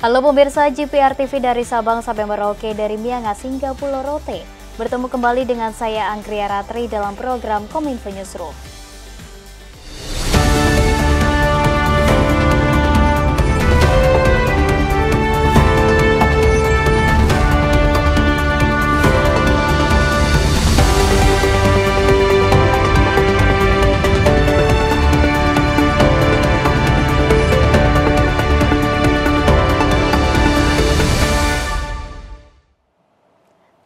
Halo pemirsa GPR TV dari Sabang sampai Merauke dari Miangas hingga Pulau Rote. Bertemu kembali dengan saya Angkria Ratri dalam program Kominfo Newsroom.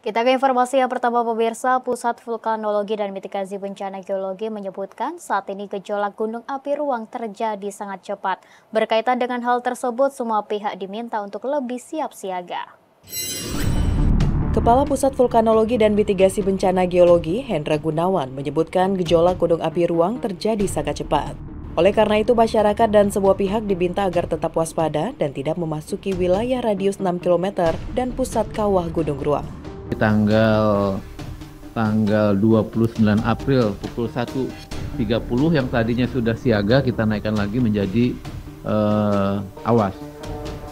Kita ke informasi yang pertama pemirsa, Pusat Vulkanologi dan Mitigasi Bencana Geologi menyebutkan saat ini gejolak gunung api ruang terjadi sangat cepat. Berkaitan dengan hal tersebut, semua pihak diminta untuk lebih siap siaga. Kepala Pusat Vulkanologi dan Mitigasi Bencana Geologi, Hendra Gunawan, menyebutkan gejolak gunung api ruang terjadi sangat cepat. Oleh karena itu, masyarakat dan semua pihak diminta agar tetap waspada dan tidak memasuki wilayah radius 6 km dan pusat kawah Gunung Ruang di tanggal tanggal 29 April pukul 1.30 yang tadinya sudah siaga kita naikkan lagi menjadi uh, awas.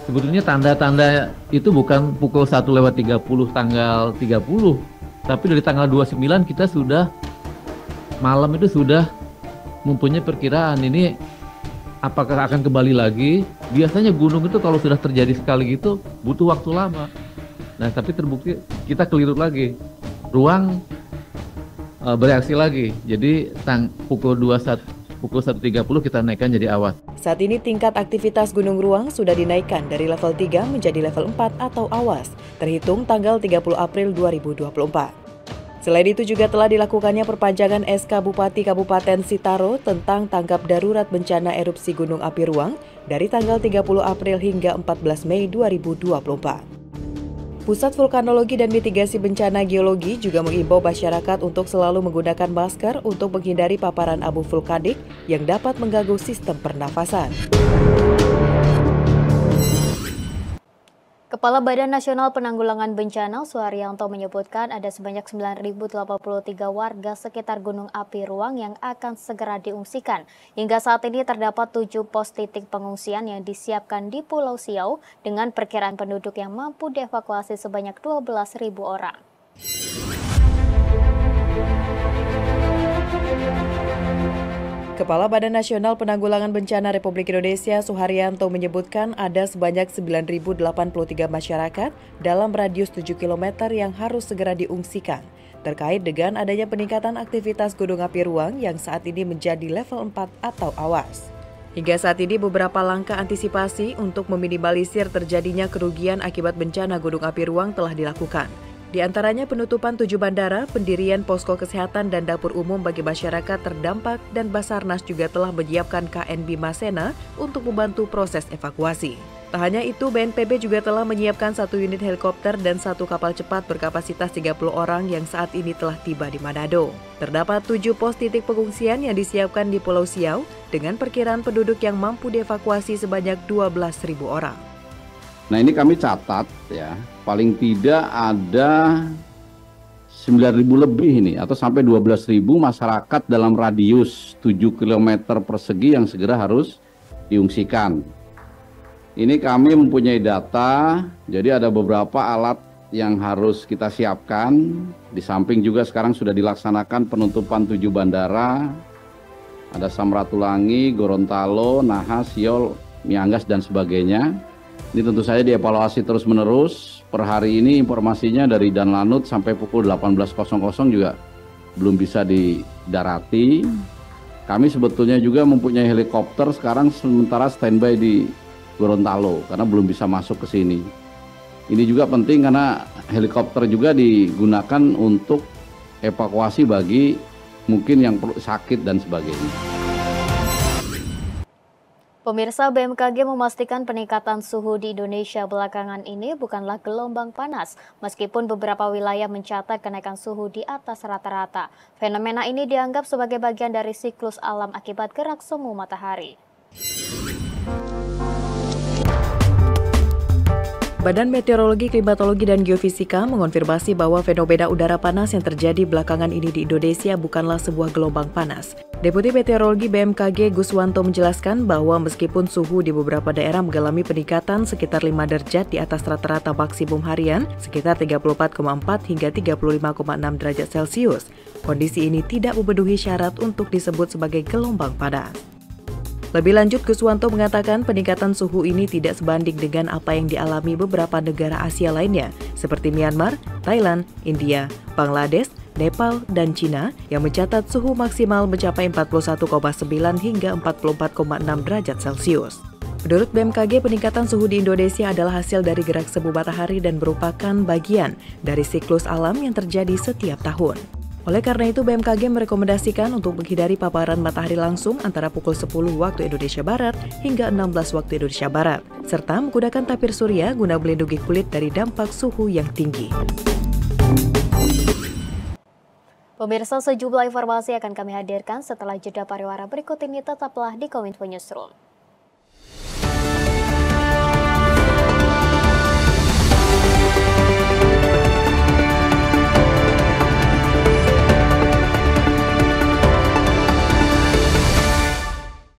Sebetulnya tanda-tanda itu bukan pukul 1 lewat 30 tanggal 30, tapi dari tanggal 29 kita sudah malam itu sudah mempunyai perkiraan ini apakah akan kembali lagi. Biasanya gunung itu kalau sudah terjadi sekali gitu butuh waktu lama. Nah, tapi terbukti kita keliru lagi. Ruang uh, bereaksi lagi. Jadi tang pukul 21 pukul 1.30 kita naikkan jadi awas. Saat ini tingkat aktivitas Gunung Ruang sudah dinaikkan dari level 3 menjadi level 4 atau awas, terhitung tanggal 30 April 2024. Selain itu juga telah dilakukannya perpanjangan SK Bupati Kabupaten Sitaro tentang tanggap darurat bencana erupsi Gunung Api Ruang dari tanggal 30 April hingga 14 Mei 2024. Pusat Vulkanologi dan Mitigasi Bencana Geologi juga mengimbau masyarakat untuk selalu menggunakan masker untuk menghindari paparan abu vulkanik yang dapat mengganggu sistem pernafasan. Kepala Badan Nasional Penanggulangan Bencana Suharyanto menyebutkan ada sebanyak 9.083 warga sekitar Gunung Api Ruang yang akan segera diungsikan. Hingga saat ini terdapat tujuh pos titik pengungsian yang disiapkan di Pulau Siau dengan perkiraan penduduk yang mampu dievakuasi sebanyak 12.000 orang. Kepala Badan Nasional Penanggulangan Bencana Republik Indonesia Suharyanto menyebutkan ada sebanyak 9.083 masyarakat dalam radius 7 km yang harus segera diungsikan terkait dengan adanya peningkatan aktivitas gunung api ruang yang saat ini menjadi level 4 atau awas. Hingga saat ini beberapa langkah antisipasi untuk meminimalisir terjadinya kerugian akibat bencana gunung api ruang telah dilakukan. Di antaranya penutupan tujuh bandara, pendirian posko kesehatan dan dapur umum bagi masyarakat terdampak dan Basarnas juga telah menyiapkan KNB Masena untuk membantu proses evakuasi. Tak hanya itu, BNPB juga telah menyiapkan satu unit helikopter dan satu kapal cepat berkapasitas 30 orang yang saat ini telah tiba di Manado. Terdapat tujuh pos titik pengungsian yang disiapkan di Pulau Siau dengan perkiraan penduduk yang mampu dievakuasi sebanyak 12.000 orang. Nah ini kami catat ya, paling tidak ada 9.000 lebih ini atau sampai 12.000 masyarakat dalam radius 7 km persegi yang segera harus diungsikan. Ini kami mempunyai data, jadi ada beberapa alat yang harus kita siapkan. Di samping juga sekarang sudah dilaksanakan penutupan tujuh bandara, ada Samratulangi, Gorontalo, Nahas, Siol, Miangas, dan sebagainya. Ini tentu saja dievaluasi terus-menerus. Per hari ini informasinya dari Danlanut sampai pukul 18.00 juga belum bisa didarati. Kami sebetulnya juga mempunyai helikopter sekarang sementara standby di Gorontalo karena belum bisa masuk ke sini. Ini juga penting karena helikopter juga digunakan untuk evakuasi bagi mungkin yang sakit dan sebagainya. Pemirsa BMKG memastikan peningkatan suhu di Indonesia belakangan ini bukanlah gelombang panas, meskipun beberapa wilayah mencatat kenaikan suhu di atas rata-rata. Fenomena ini dianggap sebagai bagian dari siklus alam akibat gerak semu matahari. Badan Meteorologi, Klimatologi, dan Geofisika mengonfirmasi bahwa fenomena udara panas yang terjadi belakangan ini di Indonesia bukanlah sebuah gelombang panas. Deputi Meteorologi BMKG Guswanto menjelaskan bahwa meskipun suhu di beberapa daerah mengalami peningkatan sekitar 5 derajat di atas rata-rata maksimum harian, sekitar 34,4 hingga 35,6 derajat Celcius, kondisi ini tidak memenuhi syarat untuk disebut sebagai gelombang panas. Lebih lanjut, Guswanto mengatakan peningkatan suhu ini tidak sebanding dengan apa yang dialami beberapa negara Asia lainnya, seperti Myanmar, Thailand, India, Bangladesh, Nepal, dan Cina yang mencatat suhu maksimal mencapai 41,9 hingga 44,6 derajat Celcius. Menurut BMKG, peningkatan suhu di Indonesia adalah hasil dari gerak semu matahari dan merupakan bagian dari siklus alam yang terjadi setiap tahun. Oleh karena itu, BMKG merekomendasikan untuk menghindari paparan matahari langsung antara pukul 10 waktu Indonesia Barat hingga 16 waktu Indonesia Barat, serta menggunakan tapir surya guna melindungi kulit dari dampak suhu yang tinggi. Pemirsa sejumlah informasi akan kami hadirkan setelah jeda pariwara berikut ini tetaplah di Kominfo Newsroom.